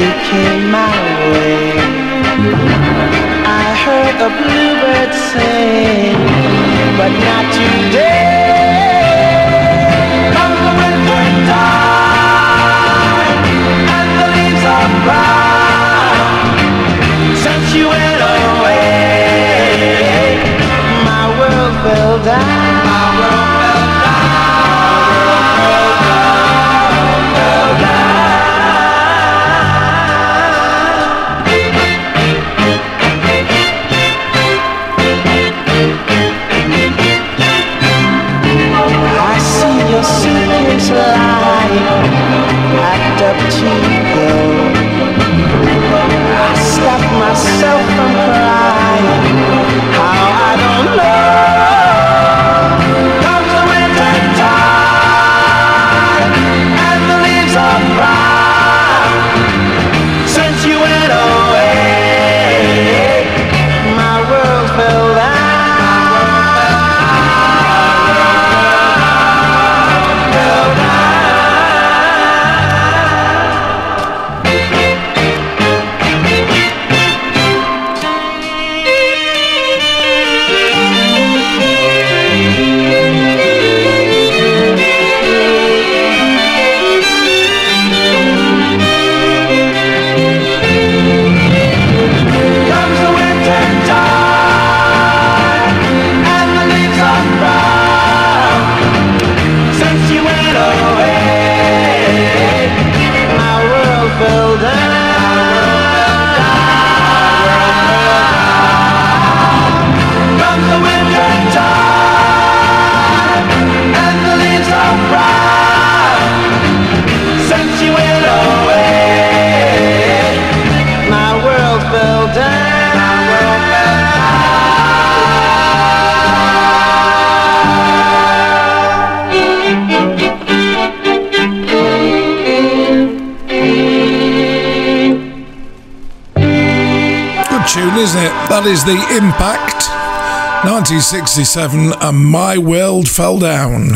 you came my way. I heard a bluebird sing, but not today. Come the winter time, and the leaves are brown. Since you went away, my world fell down. Suitcase lying packed up to go. I stop myself from crying. Tune, isn't it? That is the Impact. 1967, and My World Fell Down.